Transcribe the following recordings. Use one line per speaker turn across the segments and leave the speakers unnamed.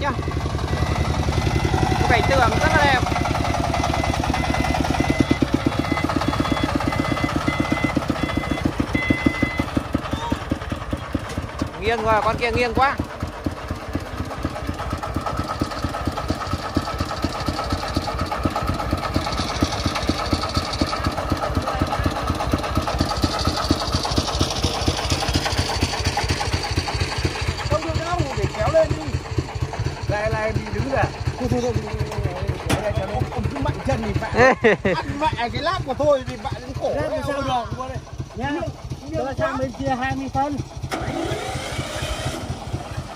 bạn nhá cảnh tượng rất là đẹp. Nghiêng rồi con kia nghiêng quá
Không được đâu, để kéo lên đi. Lại đi đứng ra. Thôi thôi thôi. Ông cứ mạnh chân thì bạn ăn mẹ cái lát của tôi thì bạn cũng khổ.
Lát sao được?
Qua đây.
Nhá. Cho sang bên kia 20 phân.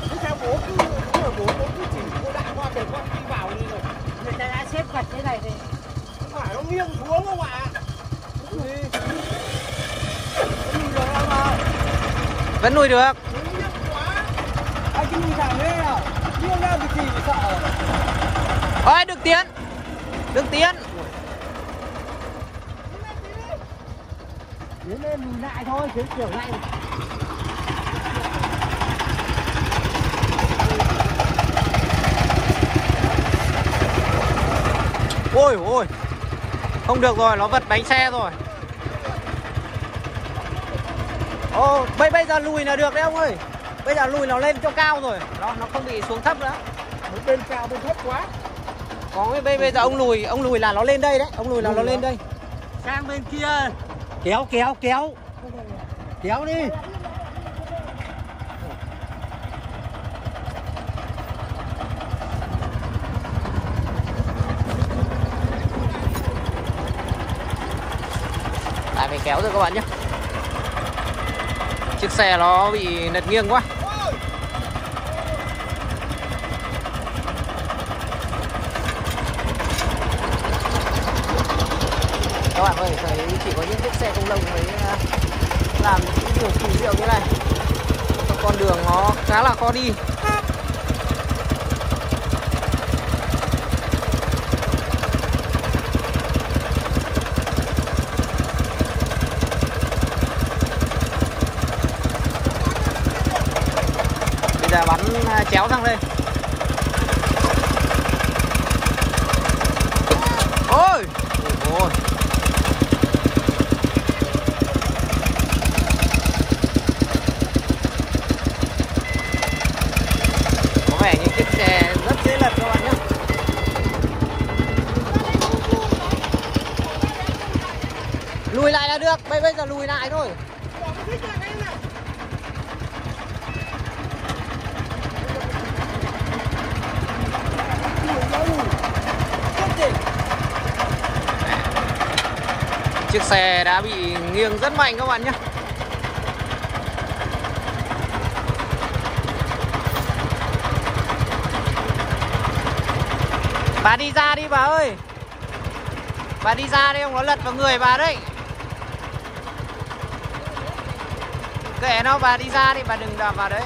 Thế sao bố cứ bố bố bố cứ chỉ cô đại qua để con đi vào đi rồi.
Người ta đã xếp gạch thế này thì
Không phải nó nghiêng xuống không ạ? Đúng
vẫn nuôi được
Nó nghiêng quá. Anh cứ nhìn thẳng thế nào? Thì sợ.
ôi đừng tiến. Đừng tiến.
Tiến lên lùi lại thôi, kiểu kiểu này.
ôi ôi. Không được rồi nó vật bánh xe rồi. Ô bây bây giờ lùi là được đấy ông ơi bây giờ lùi nó lên cho cao rồi đó nó không bị xuống thấp nữa
Một bên cao bên thấp quá.
có cái bây bây giờ ông lùi ông lùi là nó lên đây đấy ông lùi là nó lên đây
Sang bên kia. Kéo kéo kéo. Kéo đi.
tại phải kéo rồi các bạn nhé chiếc xe nó bị lật nghiêng quá bạn ơi, thấy chỉ có những chiếc xe công nông mới ờ, làm những điều kỳ diệu như này. Con đường nó khá là khó đi. Bây giờ bắn ờ, chéo sang đây ôi ôi có vẻ như chiếc xe rất dễ lật các bạn nhé lùi lại là là lùi lại thôi. Chiếc xe đã bị nghiêng rất mạnh các bạn nhé. Bà đi ra đi bà ơi. Bà đi ra đi ông nó lật vào người bà đấy. Kệ nó bà đi ra đi bà đừng đạp vào đấy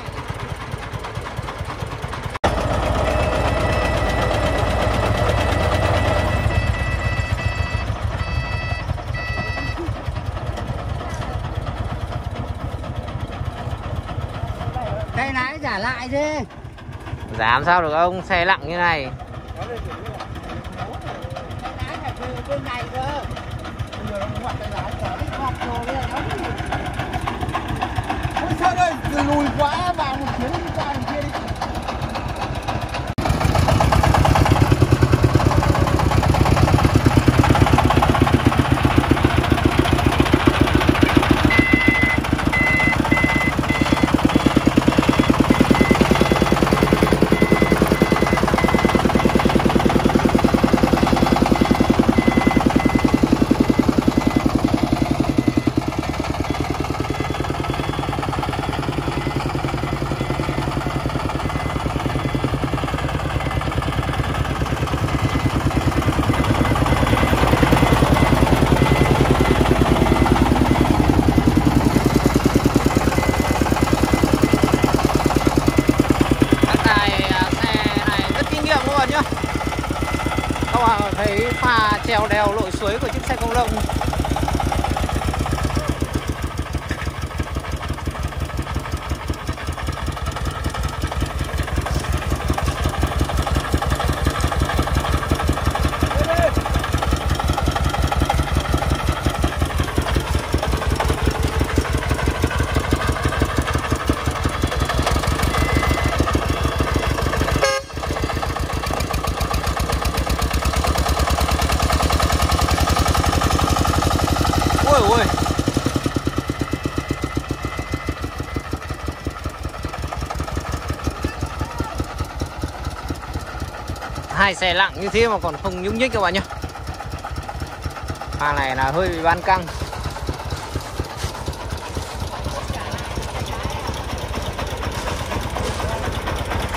Tay lái giả lại đi.
Dám sao được ông xe lặng như này
Tay lái phải từ bên này cơ.
Bây giờ nó ngoặt tay lái cả.
Hoặc rồi bây giờ nó
Ôi sao đây? Lùi quá vào một chuyến qua đằng kia đi.
Các tài à, xe này rất kinh nghiệm các bạn nhá Các bạn thấy pha trèo đèo lội suối của chiếc xe công lông. Hai xe lặng như thế mà còn không nhúc nhích các bạn nhé hàng này là hơi bị ban căng.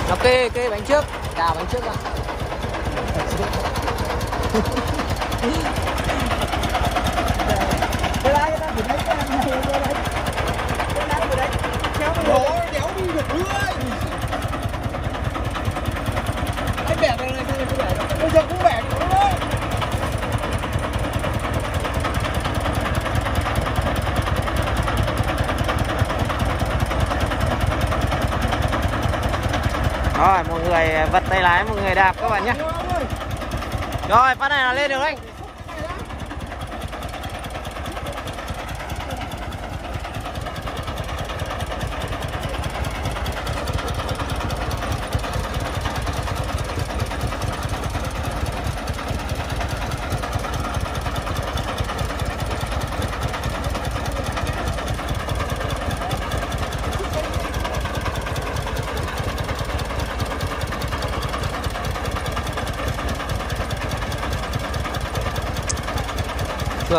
Nó kê kê bánh trước cào bánh trước ra
cái lái nó phải lấy cái này cái đấy cái lái phải đấy kéo nó đổ đéo đi được nữa cái bẻ này này cái bẻ bây giờ cũng bẻ nữa đấy
rồi một người vật tay lái một người đạp các bạn nhé. Rồi phát này là lên được anh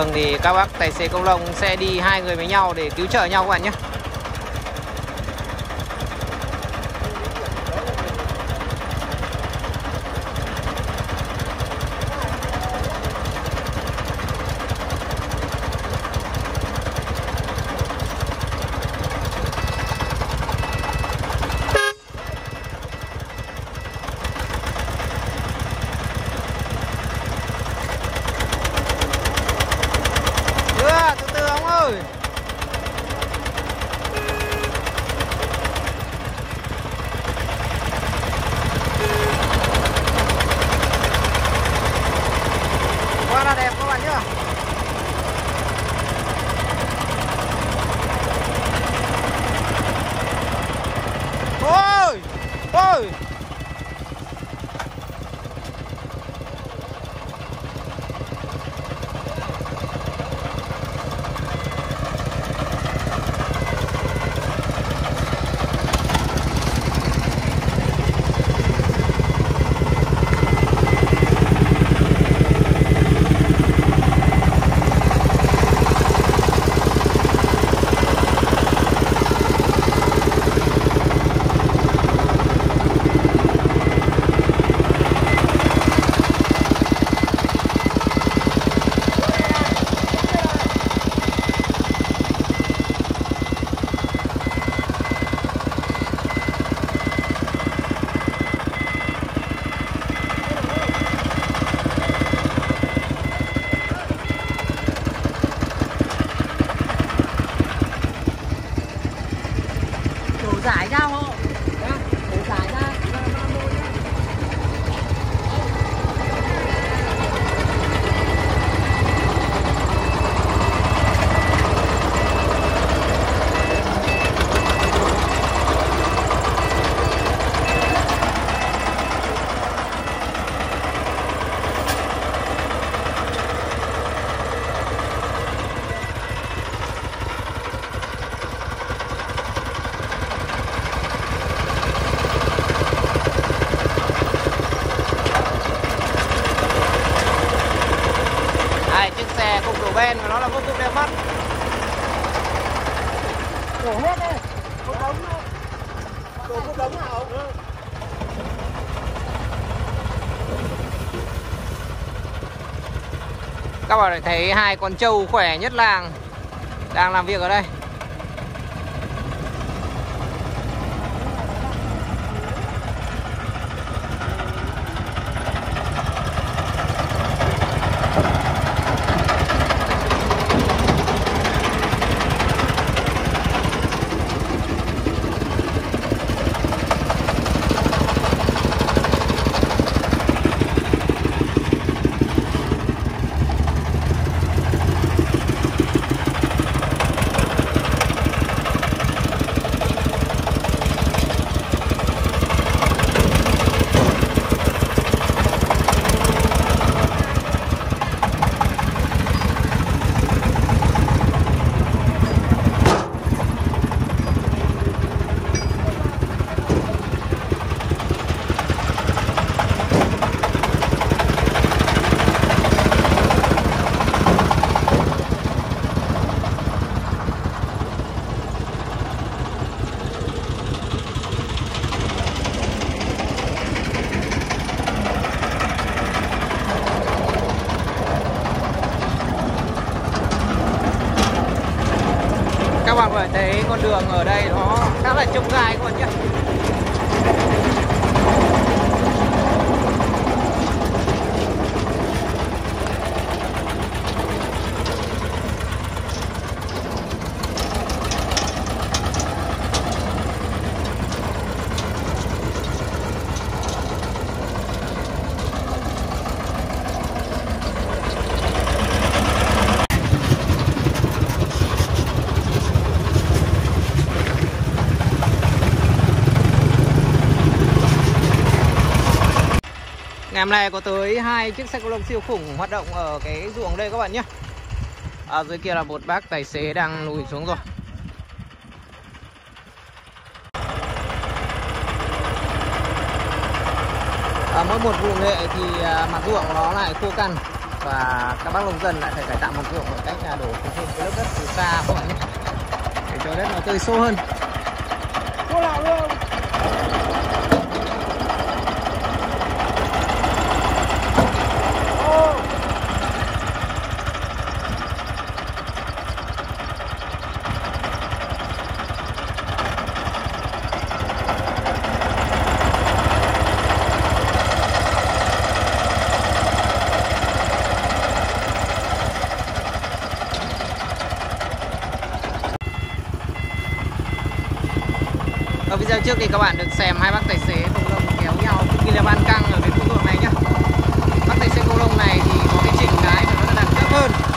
Thường thì các bác tài xế công lông sẽ đi hai người với nhau để cứu trợ nhau các bạn nhé. 宰一下哦。Các bạn thấy hai con trâu khỏe nhất làng Đang làm việc ở đây. Ngày hôm nay có tới hai chiếc xe cô lông siêu khủng hoạt động ở cái ruộng đây các bạn nhé. Ở dưới kia là một bác tài xế đang lùi xuống rồi. À, mỗi một vụ nghệ thì à, mặt ruộng nó lại khô cằn và các bác nông dân lại phải cải tạo mặt ruộng bằng cách là đổ thêm cái lớp đất từ xa các bạn nhé. Để cho đất nó tơi sâu hơn
Cô nào luôn
Ở video trước thì các bạn được xem hai bác tài xế công lông kéo nhau cực kỳ là ban căng ở cái khu vực này nhá. Bác tài xế công lông này thì có cái trình cái mà nó là đẳng cấp hơn.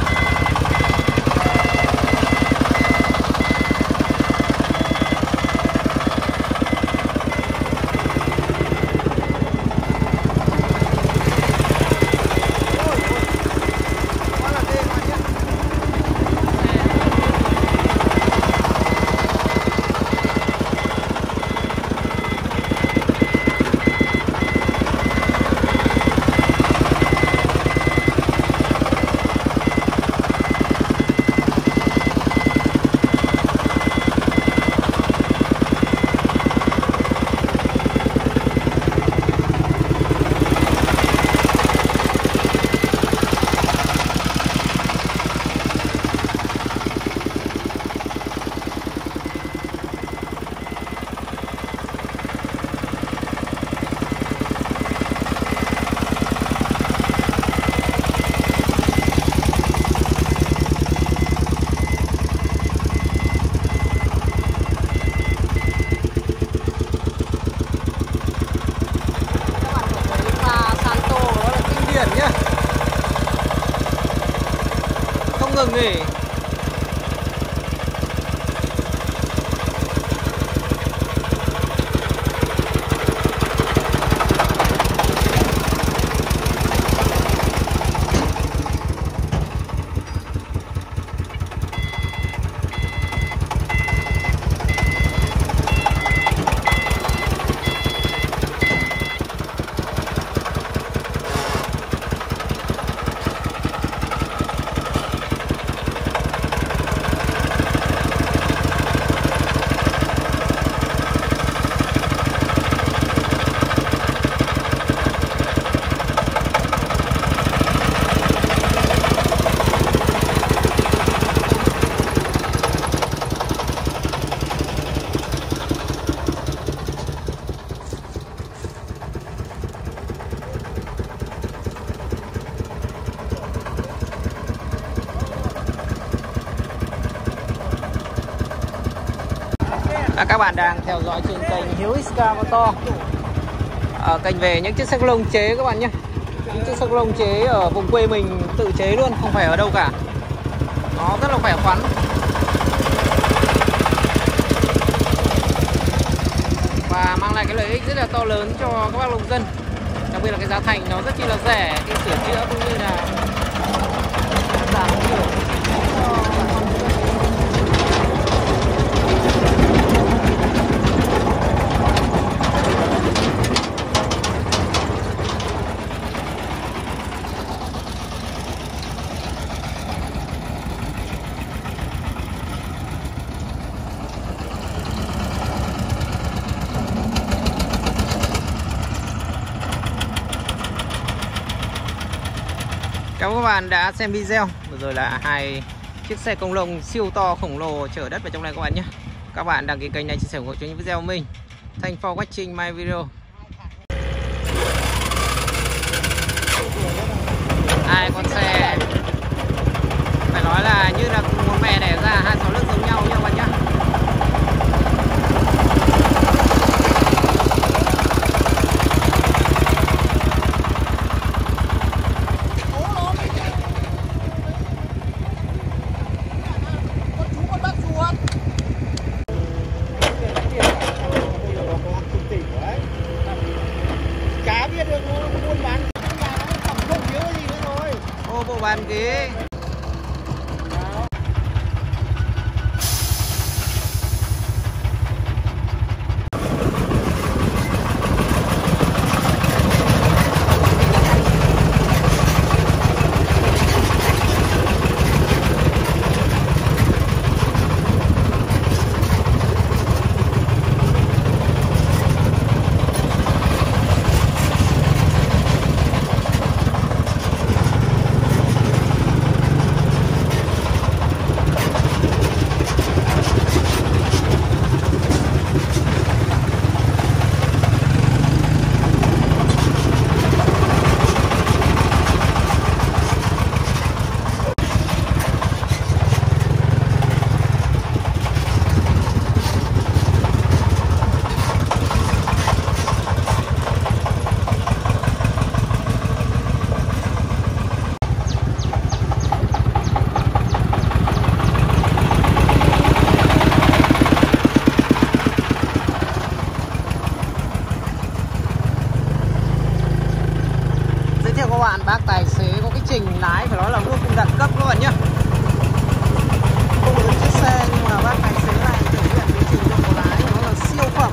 Bạn đang theo dõi trên kênh Hiếu Excavator à, ờ, Kênh về những chiếc xe lông chế các bạn nhé. Những chiếc xe lông chế ở vùng quê mình tự chế luôn, không phải ở đâu cả. Nó rất là khỏe khoắn. Và mang lại cái lợi ích rất là to lớn cho các bác nông dân. Đặc biệt là cái giá thành nó rất chi là rẻ Cái sửa chữa cũng như là giảm thiểu Cảm ơn các bạn đã xem video. Vừa rồi là hai chiếc xe công lông siêu to khổng lồ chở đất vào trong này các bạn nhé. Các bạn đăng ký kênh này chia sẻ ủng hộ cho những video của mình. Thank for watching my video. Đẳng cấp các bạn nhé không được chiếc xe nhưng mà bác tài xế này thể hiện cái trình độ lái nó là siêu phẩm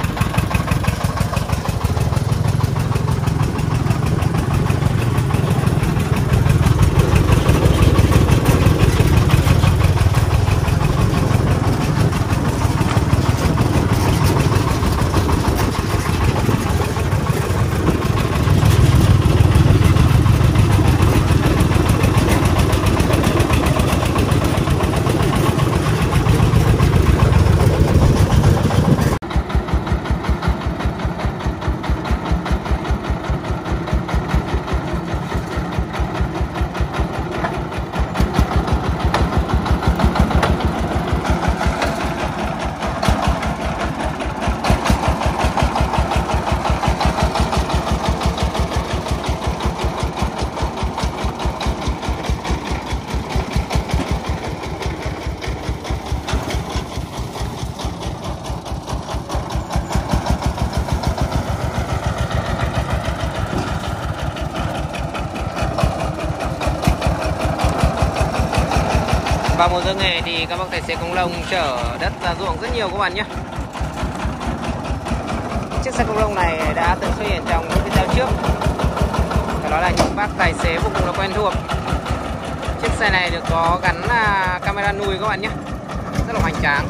Vào mùa giữa nghề xe công lông chở đất ra ruộng rất nhiều các bạn nhé. Chiếc xe công lông này đã từng xuất hiện trong những video trước. Và nói là những bác tài xế vô cùng là quen thuộc. Chiếc xe này được có gắn à, camera nuôi các bạn nhé. Rất là hoành tráng.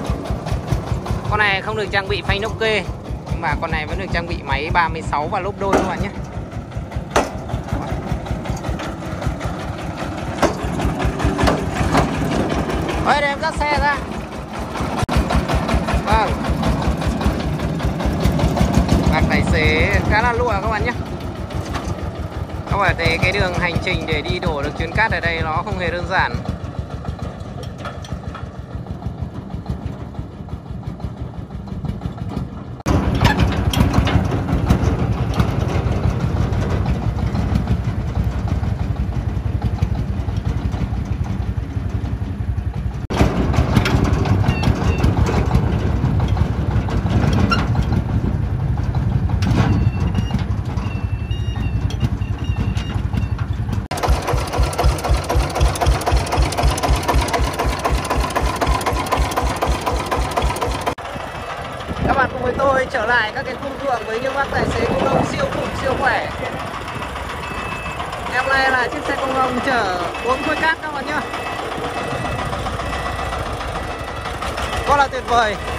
Con này không được trang bị phanh nốc kê, Nhưng mà con này vẫn được trang bị máy 36 và lốp đôi các bạn nhé. Ôi em dắt xe ra. Vâng. Bạn tài xế khá là lụa các bạn nhé. Các bạn thấy cái đường hành trình để đi đổ được chuyến cát ở đây nó không hề đơn giản Các bạn cùng với tôi trở lại các cái cung ruộng với những bác tài xế công nông siêu khủng siêu khỏe Em này là chiếc xe công nông chở bốn khối cát các bạn nhá rất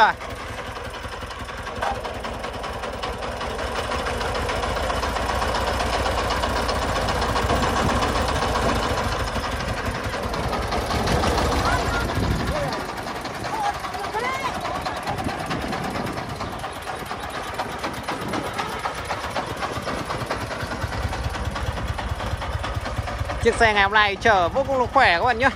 rồi. Chiếc xe
ngày hôm nay chở vô cùng là khỏe các bạn nhé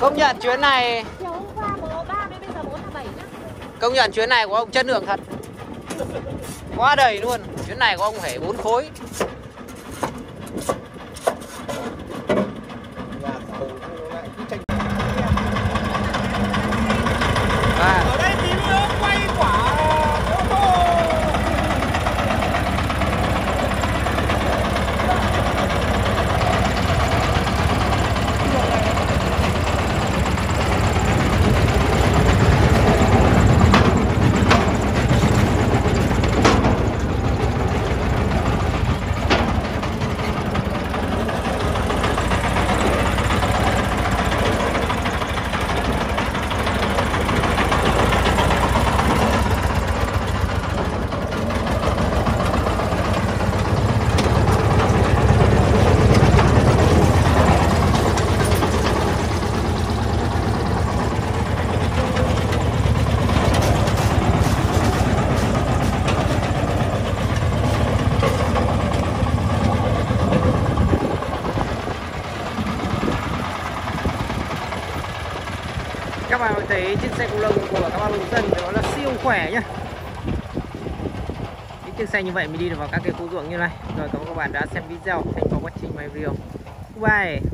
Công nhận chuyến này Công nhận chuyến này của ông chất lượng thật. Quá đầy luôn. Chuyến này của ông phải 4 khối.
Xe như vậy mới đi được vào các cái khu ruộng như này. Rồi cảm ơn các bạn đã xem video. Thanks for watching my video. Bye.